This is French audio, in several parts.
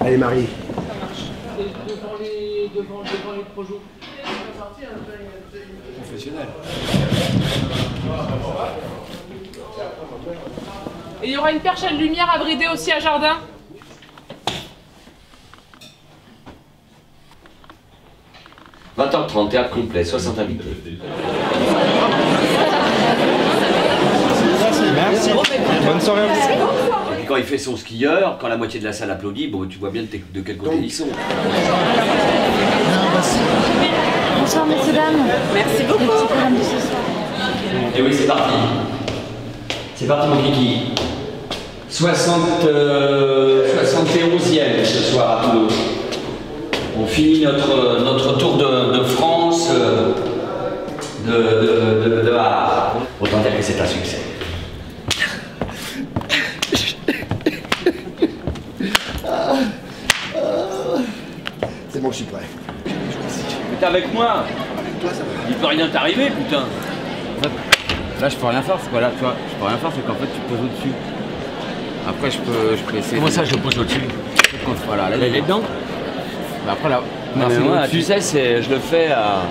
Allez Marie. devant les, devant, devant les projets. Professionnel. Et il y aura une perche à lumière à brider aussi à jardin. « 20h30, théâtre complet, 60 invités. Merci. Bonne soirée à vous. Quand il fait son skieur, quand la moitié de la salle applaudit, bon, tu vois bien de, quel côté ils sont. Bonsoir, messieurs, dames. Merci beaucoup. Le petit programme de ce soir. Et oui, c'est parti. C'est parti, mon kiki. 60, euh, 71e ce soir à Toulouse. On finit notre, notre tour de, de France euh, de, de, de, de art. Autant dire que c'est un succès. C'est bon, je suis prêt. Mais t'es avec moi Toi, ça va. Il peut rien t'arriver, putain Là, je peux rien faire, c'est pas là, tu vois. Je peux rien faire, c'est qu'en fait, tu poses au-dessus. Après, je peux, je peux essayer. Comment de- ça, je le pose au-dessus Voilà, là, Elle est dedans Mais après, là. Non, là, mais c'est moi, tu sais, c'est, je le fais à.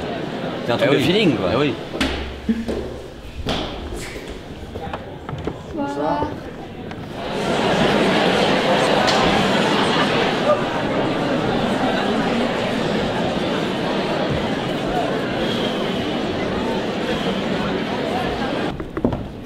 C'est un truc Eh de feeling, quoi. Eh oui.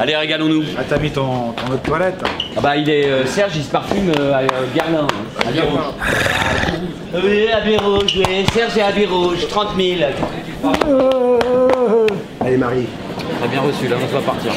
Allez, régalons-nous. Ah, t'as mis ton, ton eau de toilette Ah bah, il est. euh, Serge, il se parfume euh, à euh, Guerlain. hein. Habit rouge. Oui, habit rouge, oui. Serge et habit rouge, 30 000. Allez Marie. Très bien reçu, là, on doit partir.